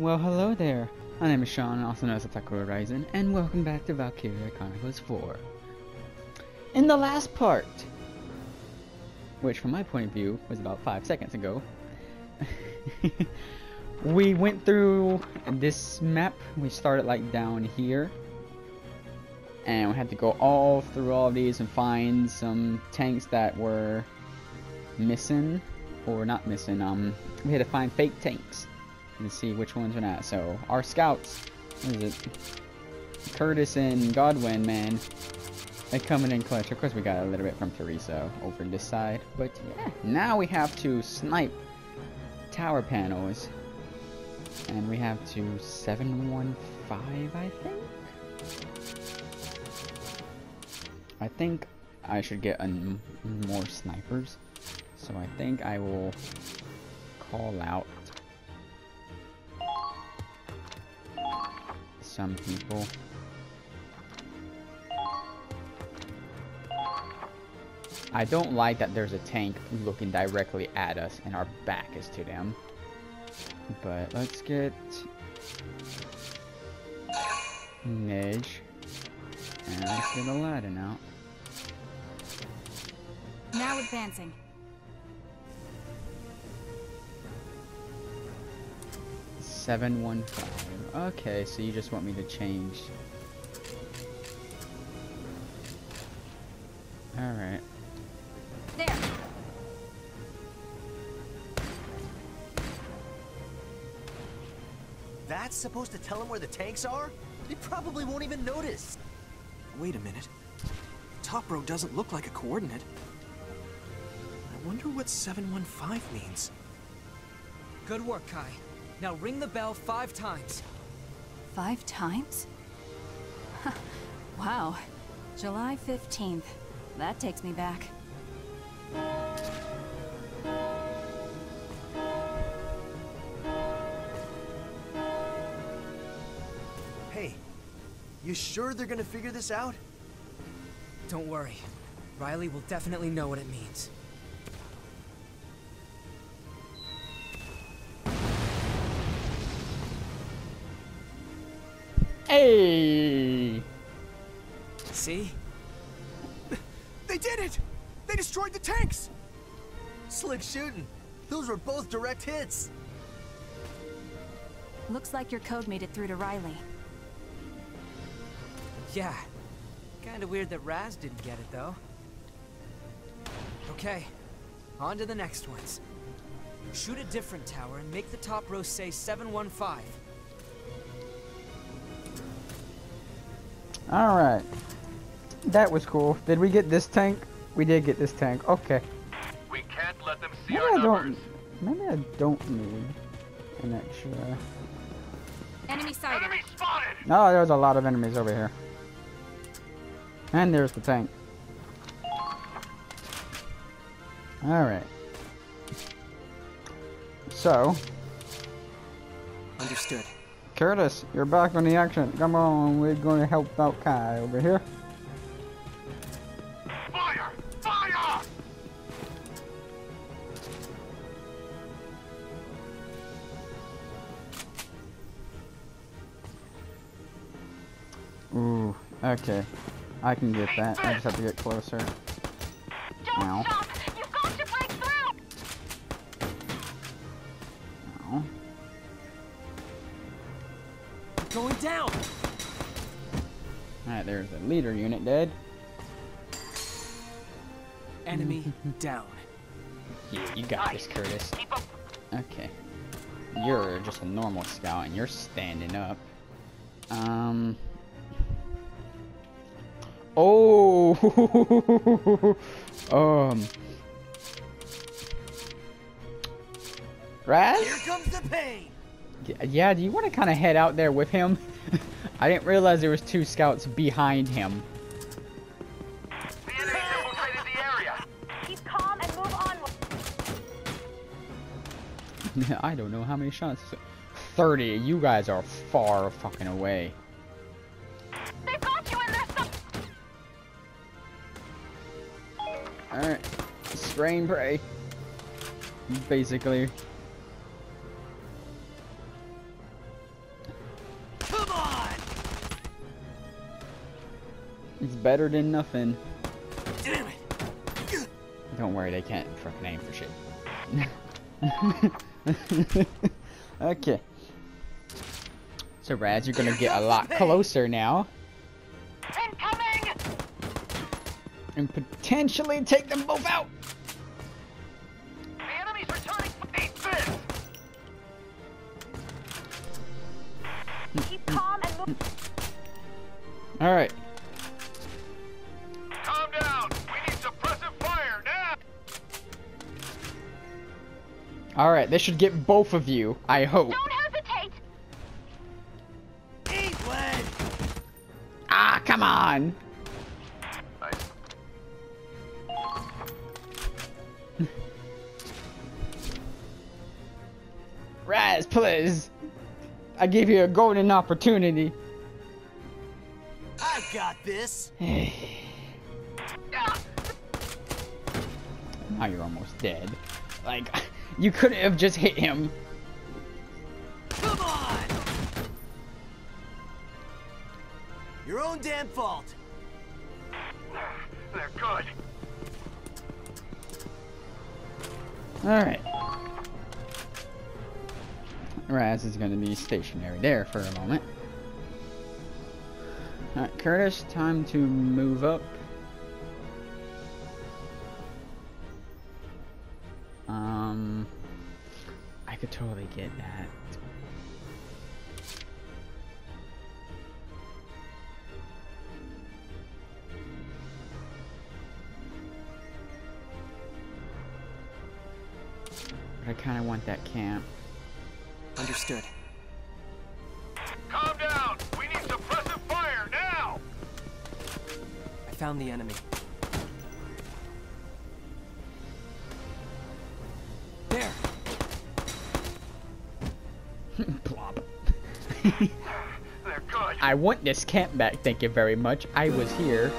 Well, hello there. My name is Sean, also known as Otaku Horizon, and welcome back to Valkyria Chronicles 4. In the last part, which from my point of view was about 5 seconds ago, we went through this map. We started like down here. And we had to go all through all of these and find some tanks that were missing or not missing. Um, we had to find fake tanks and see which ones are not. So our scouts, what is it? Curtis and Godwin, man, they're coming in clutch. Of course, we got a little bit from Teresa over this side, but yeah. Now we have to snipe tower panels, and we have to 715, I think. I think I should get a more snipers. So I think I will call out some people. I don't like that there's a tank looking directly at us and our back is to them. But let's get Midge and let's get Aladdin out. Now advancing. Seven one five. Okay, so you just want me to change. Alright. There. That's supposed to tell him where the tanks are? They probably won't even notice. Wait a minute. Top row doesn't look like a coordinate. I wonder what 715 means. Good work, Kai. Now ring the bell five times. Five times? wow. July 15th. That takes me back. Hey, you sure they're gonna figure this out? Don't worry. Riley will definitely know what it means. Hey! See? They did it! They destroyed the tanks! Slick shooting. Those were both direct hits. Looks like your code made it through to Riley. Yeah. Kinda weird that Raz didn't get it, though. Okay. On to the next ones. Shoot a different tower and make the top row say 715. Alright. That was cool. Did we get this tank? We did get this tank. Okay. We can't let them see Maybe our I numbers. don't. Maybe I don't need an extra. Enemy sighted. Enemy spotted! Oh, there's a lot of enemies over here. And there's the tank. Alright. So, Understood. Curtis, you're back on the action. Come on, we're going to help out Kai over here. Fire! Fire! Ooh, okay. I can get that. I just have to get closer. Don't leader unit dead. Enemy down. Yeah, you got this, Curtis. Okay. You're just a normal scout and you're standing up. Um. Oh! um. Raz? Here comes the pain! Y- Yeah, do you want to kind of head out there with him? I didn't realize there was two scouts behind him. The enemy's infiltrated the area! Keep calm and move onward. I don't know how many shots. 30. You guys are far fucking away. They've got you in their. Alright. Spray and pray. Basically. Better than nothing. Damn it! Don't worry, they can't freaking aim for shit. okay. So Raz, you're gonna get a lot closer now. Incoming! And potentially take them both out. The enemy's returning. Eat this! Keep calm and move. Alright. Alright, this should get both of you, I hope. Don't hesitate! Eat! Ah, come on! Nice. Raz, please. I gave you a golden opportunity. I got this! Now you're almost dead. Like, you couldn't have just hit him. Come on! Your own damn fault. They're good. Alright. Raz is going to be stationary there for a moment. Alright, Curtis, time to move up. Um, I could totally get that. But I kind of want that camp. Understood. Calm down. We need suppressive fire now. I found the enemy. I want this camp back, thank you very much. I was here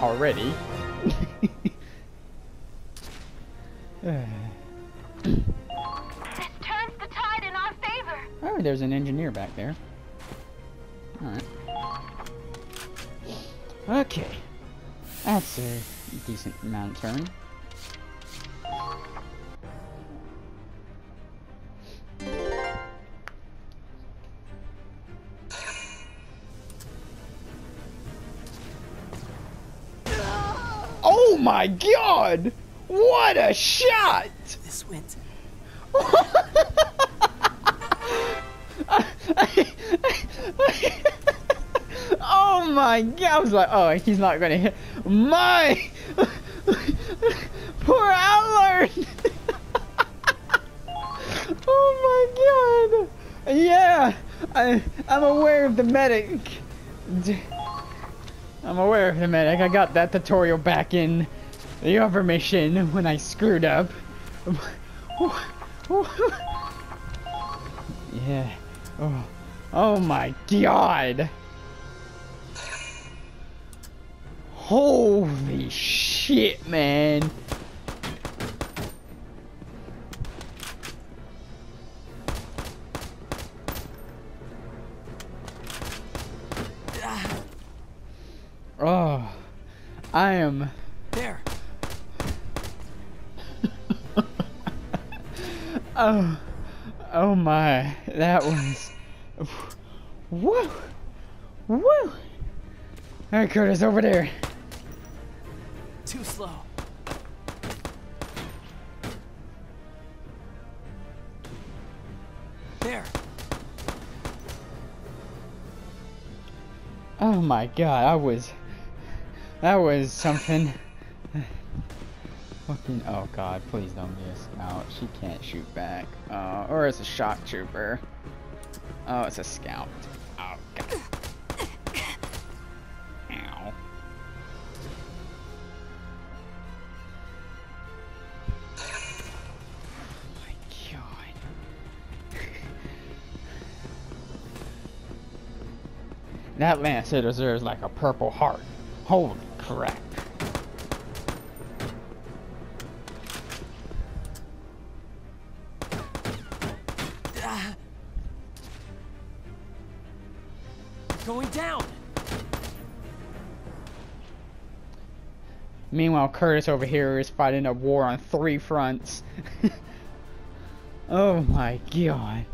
already. This turns the tide in our favor. oh, there's an engineer back there. Alright. Okay. That's a decent amount of turn. My god! What a shot! This went. oh my god! I was like, oh, he's not gonna hit my poor Outler. oh my god! Yeah, I, I'm aware of the medic. D- I'm aware of the medic. I got that tutorial back in the other mission when I screwed up. yeah. Oh. Oh my god. Holy shit, man. Oh, I am. There. Oh, oh my, that was. Woo! Woo! Alright, Curtis, over there. Too slow. There. Oh my god, I was. That was something. Fucking. Oh god, please don't be a scout. She can't shoot back. Uh, or it's a shock trooper. Oh, it's a scout. Oh god. Oh my god. That Lancer deserves like a purple heart. Holy crap. Going down. Meanwhile, Curtis over here is fighting a war on three fronts. oh my god.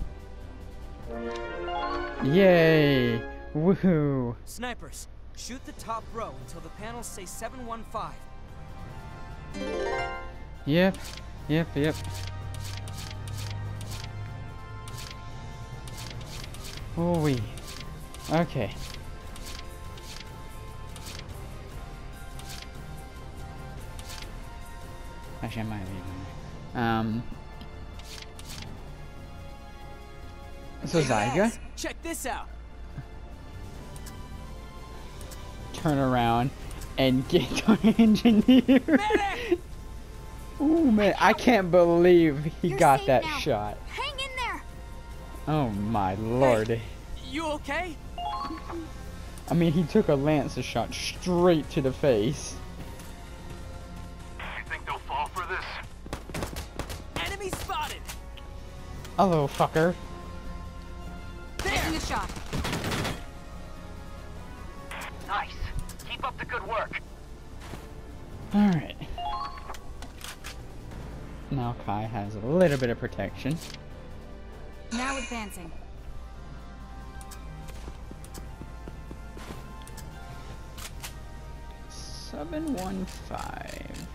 Yay! Woohoo! Snipers, shoot the top row until the panels say 715. Yep, yep, yep. Oh we. Okay. Actually, I might leave. Um. So Zyga, check this out. Turn around and get our engineer. Medic! oh man, I can't believe he You're got that now. shot. Hang in there! Oh my lord. You okay? I mean, he took a lancer shot straight to the face. You think they'll fall for this? Enemy spotted! Hello, fucker. Has a bit of protection. Now advancing. Seven one five.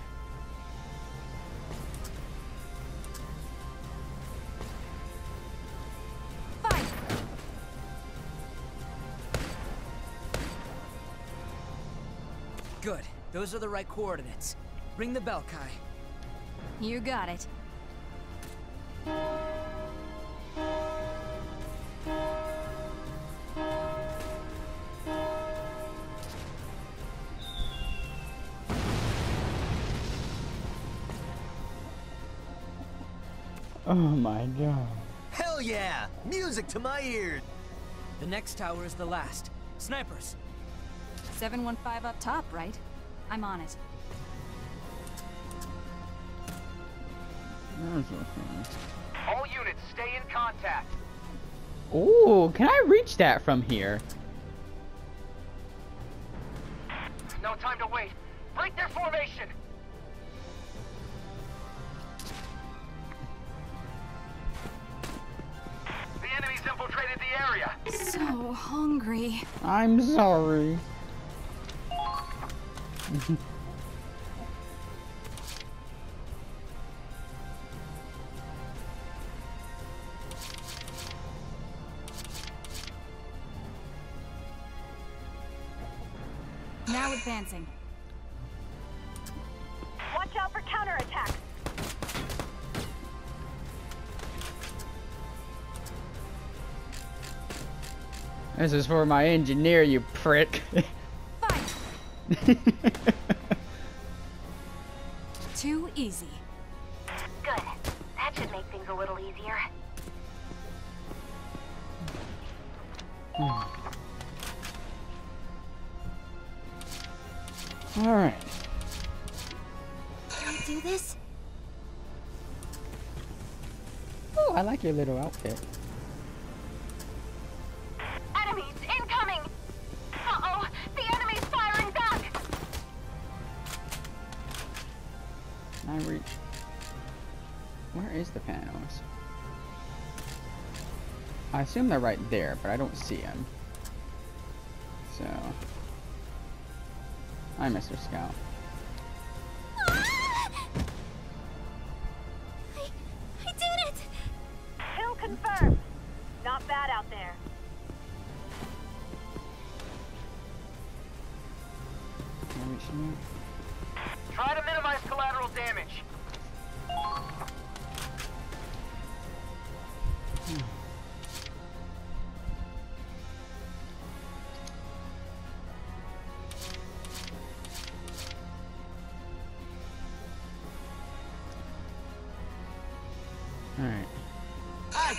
Fight! Good. Those are the right coordinates. Ring the bell, Kai. You got it. Oh my god. Hell yeah! Music to my ears! The next tower is the last. Snipers, 715 up top, right? I'm on it. All units, stay in contact. Ooh, can I reach that from here? No time to wait. Break their formation. Hungry. I'm sorry. This is for my engineer, you prick. Too easy. Good. That should make things a little easier. Hmm. Alright. Can I do this? Oh, I like your little outfit. I assume they're right there, but I don't see them. So... Hi, Mr. Scout.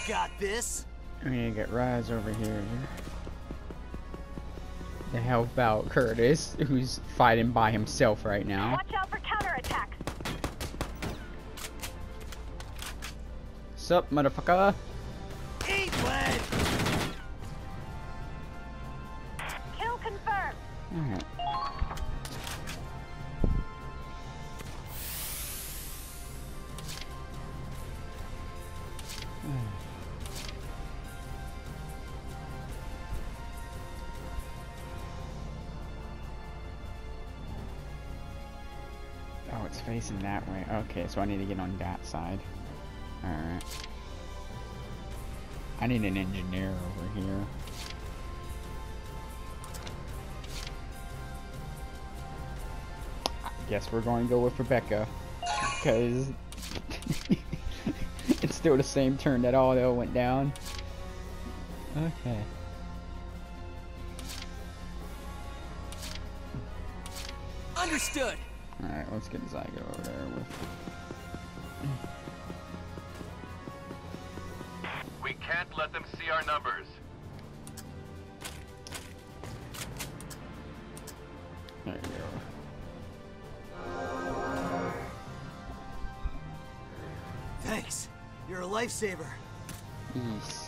Got this! We need to get Raz over here. To help out Curtis, who's fighting by himself right now. Watch out for counterattacks. Sup, motherfucker? Okay, so I need to get on that side. Alright. I need an engineer over here. I guess we're going to go with Rebecca. Because it's still the same turn that all auto went down. Okay. Understood. Alright, let's get Zygo over there with We can't let them see our numbers. There you go. Thanks. You're a lifesaver. East.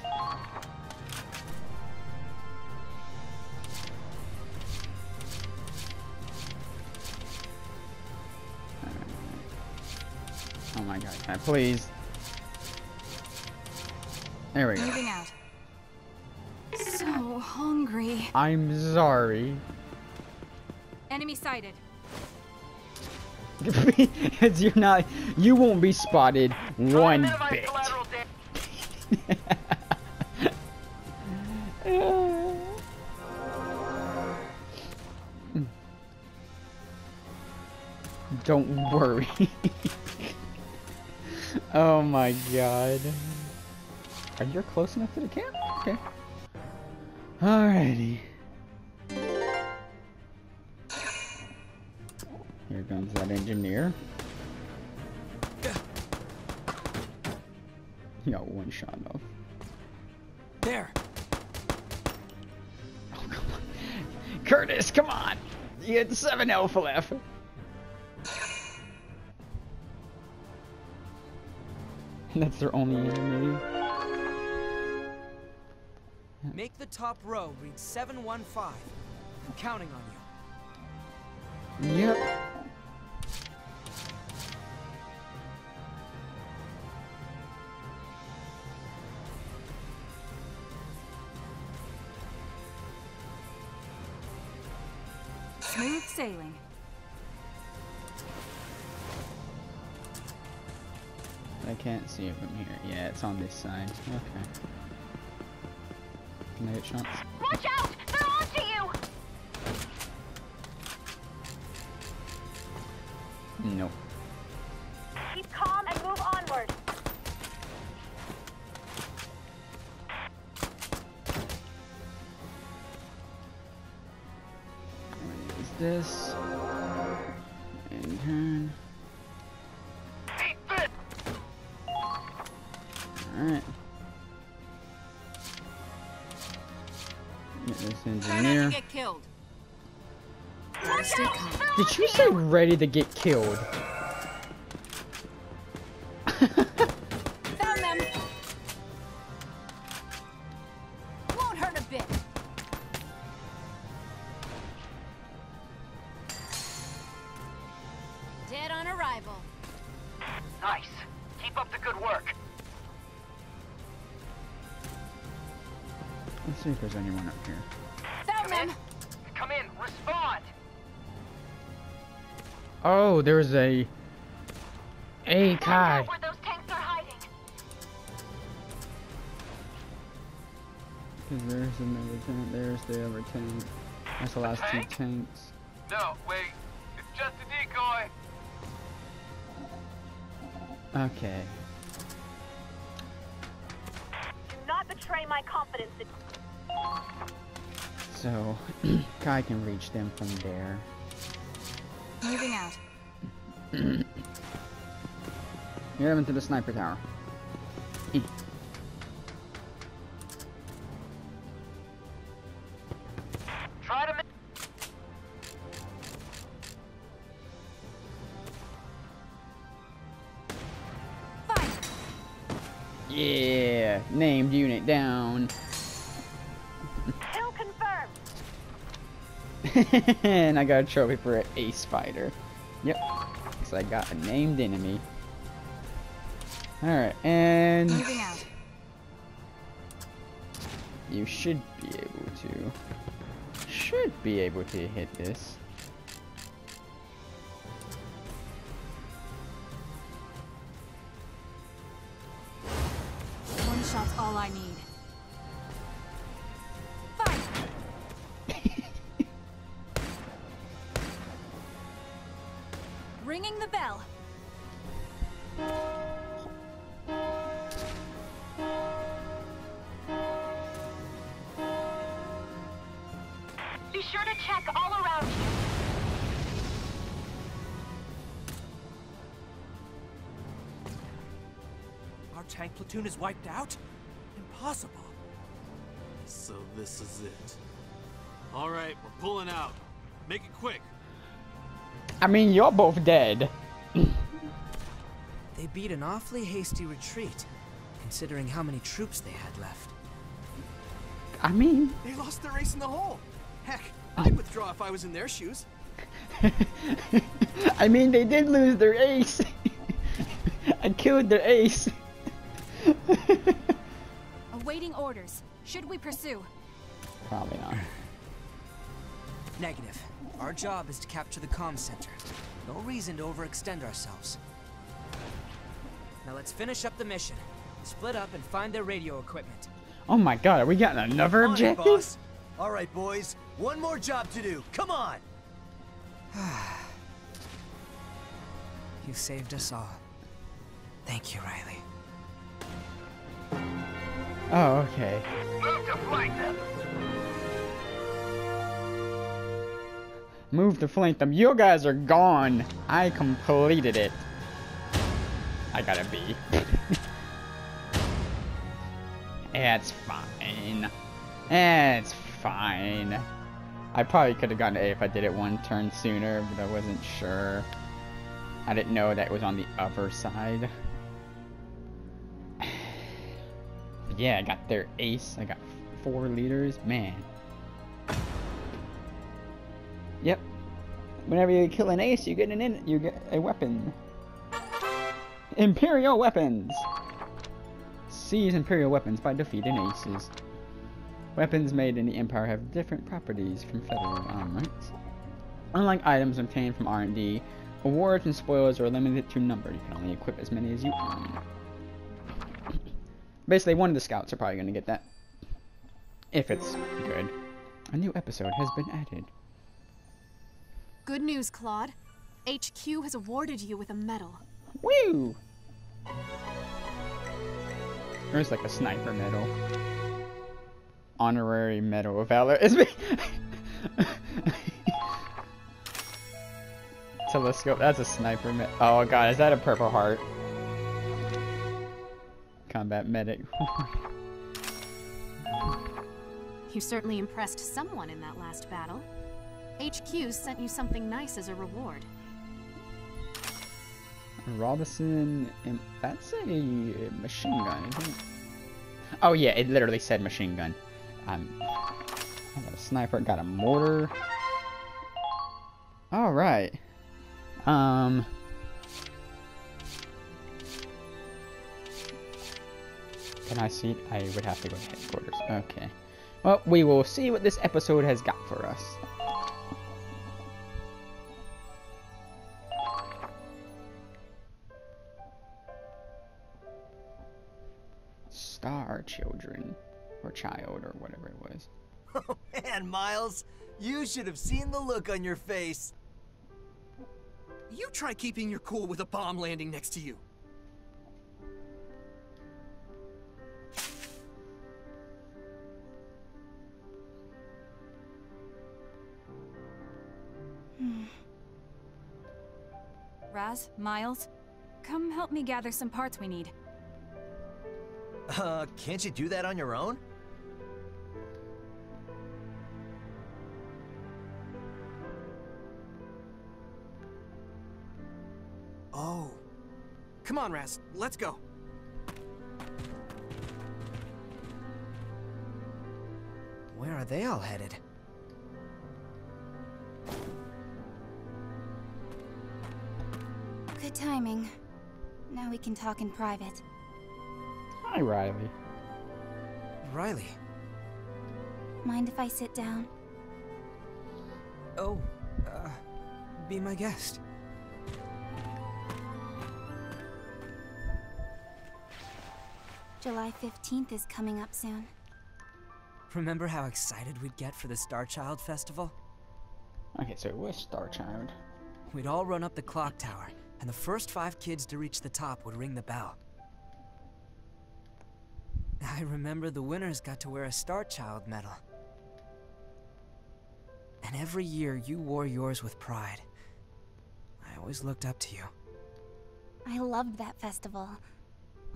My god, can I please? There we go. Moving out. So hungry. I'm sorry. Enemy sighted. Because you're not, you won't be spotted one bit. Don't worry. oh my god. Are you close enough to the camp? Okay. Alrighty. Here comes that engineer. He got one shot off. There. Oh, come on. Curtis, come on! You had seven alpha left. That's their only enemy. Make the top row read 715. I'm counting on you. Yep. Smooth sailing. Can't see it from here. Yeah, it's on this side. Okay. Can I get shots? Watch out! Did you say ready to get killed? Found them. Won't hurt a bit. Dead on arrival. Nice. Keep up the good work. Let's see if there's anyone up here. Found Come in. them. Come in. Respond. Oh, there's a. Hey, Watch Kai. out where those tanks are hiding. Cause there's another tank. There's the other tank. That's the last two tanks. No, wait. It's just a decoy. Okay. Do not betray my confidence So, Kai can reach them from there. Moving out. Get them to the sniper tower. Eh. Try to. mi- Yeah, named unit down. and I got a trophy for an ace fighter. Yep. because I got a named enemy. Alright, and... You should be able to... Should be able to hit this. One shot's all I need. Tank is wiped out? Impossible. So this is it. All right, we're pulling out. Make it quick. I mean, you're both dead. They beat an awfully hasty retreat, considering how many troops they had left. I mean, They lost their ace in the hole. Heck, I'd withdraw if I was in their shoes. I mean, they did lose their ace. I killed their ace. Should we pursue? Probably not. Negative. Our job is to capture the comm center. No reason to overextend ourselves. Now let's finish up the mission. Split up and find their radio equipment. Oh my god, are we getting another On objective? boss. All right, boys. One more job to do. Come on. You saved us all. Thank you, Riley. Oh, okay. Move to flank them. You guys are gone. I completed it. I got a B. it's fine. It's fine. I probably could have gotten an A if I did it one turn sooner, but I wasn't sure. I didn't know that it was on the other side. Yeah, I got their ace. I got four leaders. Man. Yep. Whenever you kill an ace, you get an in you get a weapon. Imperial weapons. Seize Imperial weapons by defeating aces. Weapons made in the Empire have different properties from Federal armaments. Unlike items obtained from R&D, awards and spoils are limited to number. You can only equip as many as you own. Basically, one of the scouts are probably going to get that. If it's good. A new episode has been added. Good news, Claude. HQ has awarded you with a medal. Woo! There's like a sniper medal. Honorary Medal of Valor. It's me! Telescope, that's a sniper med- Oh god, is that a purple heart? Medic. You certainly impressed someone in that last battle. HQ sent you something nice as a reward. Robinson, that's a machine gun? Oh yeah, it literally said machine gun. Um, I got a sniper, got a mortar. All right. Um. Can I see? I would have to go to headquarters. Okay. Well, we will see what this episode has got for us. Star Children. Or child, or whatever it was. Oh man, Miles, you should have seen the look on your face. You try keeping your cool with a bomb landing next to you. Raz, Miles, come help me gather some parts we need. Uh, can't you do that on your own? Oh. Come on, Raz. Let's go. Where are they all headed? Timing. Now we can talk in private. Hi, Riley. Riley. Mind if I sit down? Oh, uh, be my guest. July 15th is coming up soon. Remember how excited we'd get for the Star Child Festival? Okay, so it was Star Child. We'd all run up the clock tower, and the first five kids to reach the top would ring the bell. I remember the winners got to wear a Star Child medal. And every year you wore yours with pride. I always looked up to you. I loved that festival.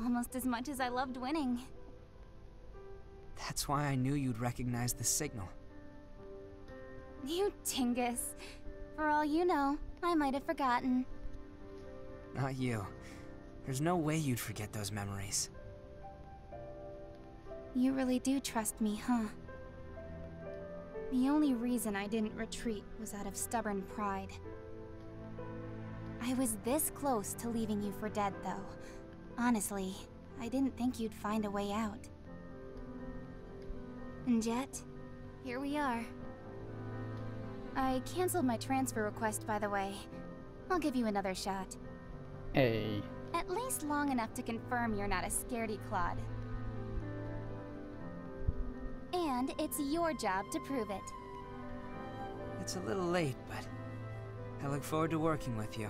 Almost as much as I loved winning. That's why I knew you'd recognize the signal. You dingus. For all you know, I might have forgotten. Not you. There's no way you'd forget those memories. You really do trust me, huh? The only reason I didn't retreat was out of stubborn pride. I was this close to leaving you for dead, though. Honestly, I didn't think you'd find a way out. And yet, here we are. I canceled my transfer request, by the way. I'll give you another shot. Hey. At least long enough to confirm you're not a scaredy clod. And it's your job to prove it. It's a little late, but I look forward to working with you.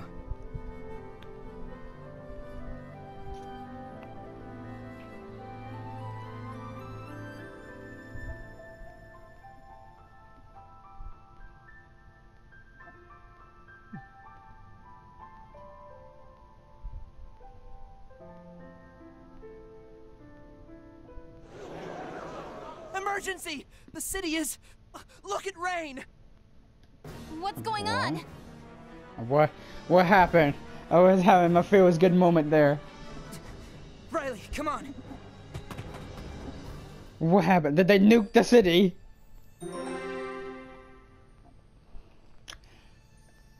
The city is... Look at Rain! What's going on? What? What happened? I was having my feels good moment there. Riley, come on! What happened? Did they nuke the city?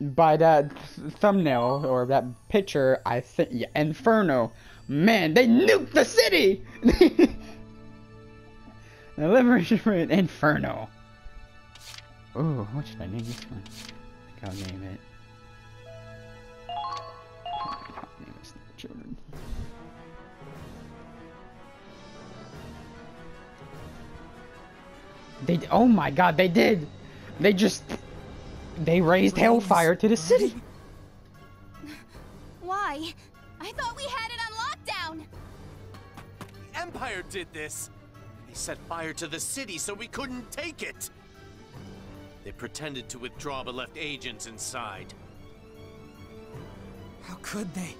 By that th- thumbnail or that picture, I think yeah, Inferno. Man, they nuked the city. the Liberation Front Inferno. Oh, what should I name this one? I think I'll name it. I'll name it Children. They oh my god, they did. They just they raised hellfire to the city. Why? I thought we had it on lockdown! The Empire did this. They set fire to the city so we couldn't take it. They pretended to withdraw but left agents inside. How could they?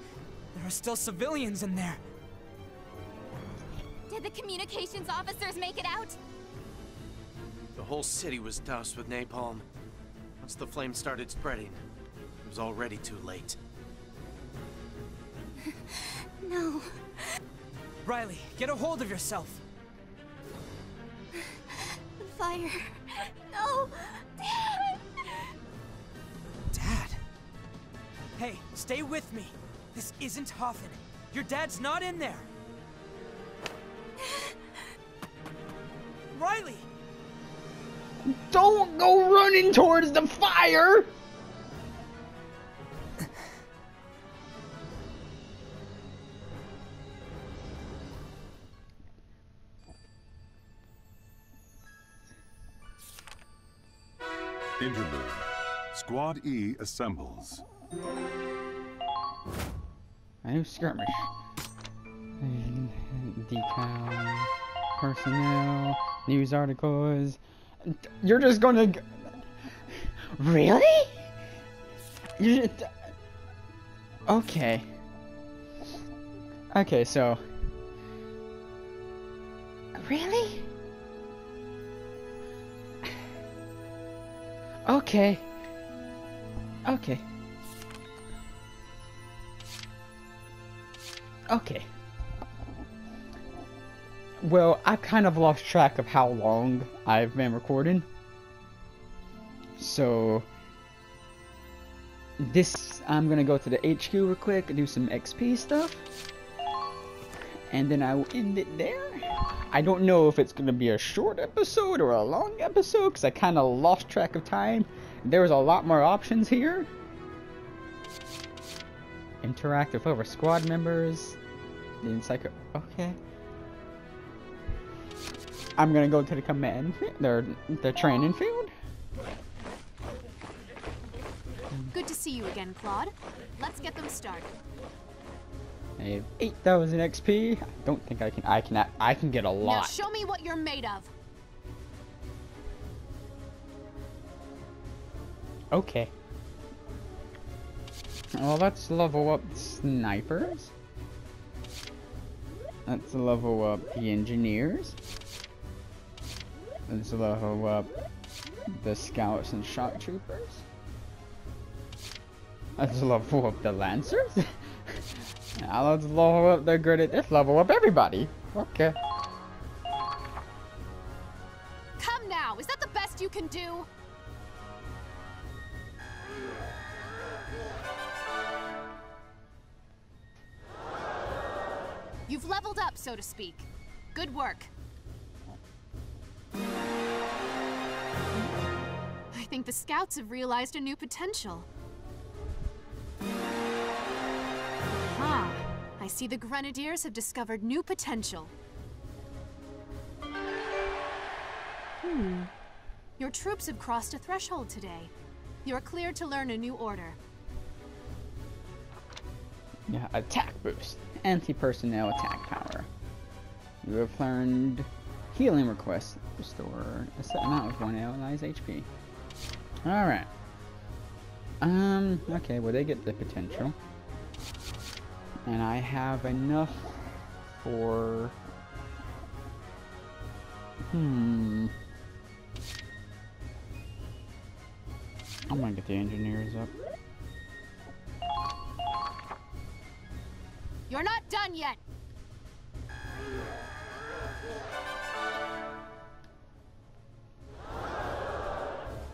There are still civilians in there. Did the communications officers make it out? The whole city was doused with napalm. Once the flames started spreading, it was already too late. No. Riley, get a hold of yourself. Fire. No! Dad! Dad? Hey, stay with me. This isn't Hafen. Your dad's not in there. Riley! Don't go running towards the fire. Squad E assembles. A new skirmish. Decal, personnel, news articles. You're just gonna. Really? You. Okay. Okay, so. Really? Okay. Okay. Okay. Well, I've kind of lost track of how long I've been recording. So, this, I'm gonna go to the HQ real quick and do some XP stuff. And then I will end it there. I don't know if it's gonna be a short episode or a long episode because I kind of lost track of time. There was a lot more options here. Interact with other squad members. The encycl. Okay. I'm gonna go to the command, their the training field. Good to see you again, Claude. Let's get them started. I have 8,000 XP. I don't think I can. I can. I can get a lot. Now lot. show me what you're made of. Okay. Well, let's level up snipers. Let's level up the engineers. Let's level up the scouts and shock troopers. Let's level up the lancers. now let's level up the grid. Let's level up everybody. Okay. Come now, is that the best you can do? To speak. Good work. I think the scouts have realized a new potential. Ah, I see the Grenadiers have discovered new potential. Hmm. Your troops have crossed a threshold today. You're cleared to learn a new order. Yeah, attack boost. Anti-personnel attack power. You have learned healing request. Restore a set amount of one ally's HP. Alright. Um, okay, well they get the potential. And I have enough for... Hmm... I'm gonna get the engineers up. You're not done yet!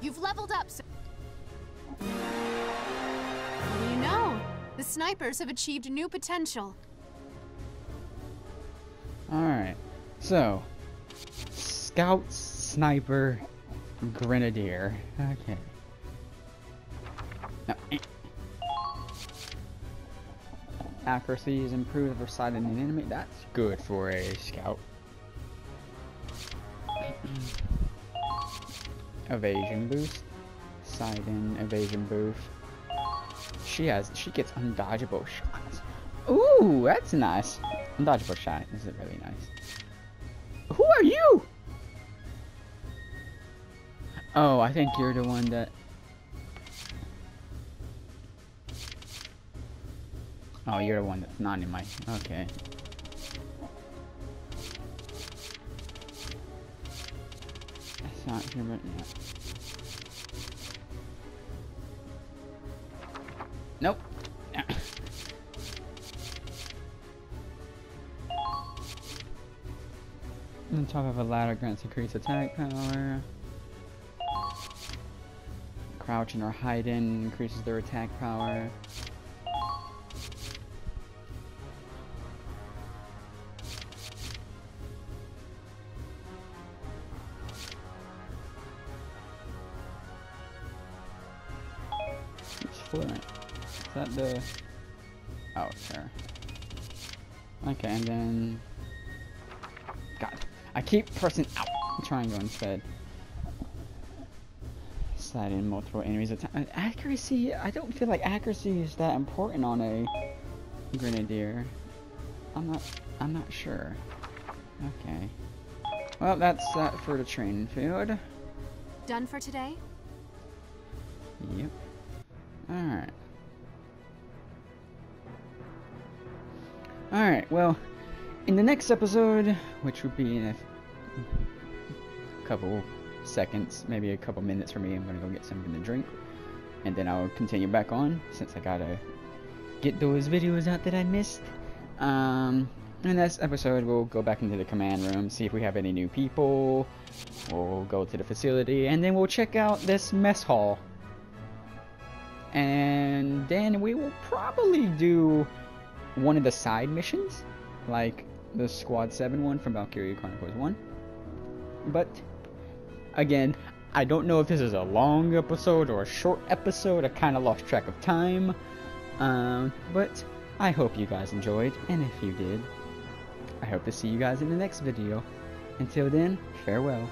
You've leveled up, so... You know? The snipers have achieved new potential. Alright, so Scout, Sniper, Grenadier. Okay. Now, eh. Accuracy is improved if sighted an enemy. That's good for a scout. Evasion boost. Sighting, evasion boost. She has, she gets undodgeable shots. Ooh, that's nice. Undodgeable shot This is really nice. Who are you? Oh, I think you're the one that. Oh, you're the one that's not in my. Okay. Not but yeah. Nope. On top of a ladder grants increased attack power. Crouching or hiding increases their attack power. Keep pressing out triangle instead. Slide in multiple enemies. Attack. time. Uh, accuracy, I don't feel like accuracy is that important on a grenadier. I'm not, I'm not sure. Okay. Well, that's that for the training field. Done for today? Yep. Alright. Alright, well, in the next episode, which would be in a couple seconds, maybe a couple minutes for me, I'm gonna go get something to drink. And then I'll continue back on, since I gotta get those videos out that I missed. Um, in this episode, we'll go back into the command room, see if we have any new people. We'll go to the facility, and then we'll check out this mess hall. And then we will probably do one of the side missions, like the Squad 7 one from Valkyria Chronicles 1. But, again, I don't know if this is a long episode or a short episode. I kind of lost track of time. Um, but I hope you guys enjoyed, and if you did, I hope to see you guys in the next video. Until then, farewell.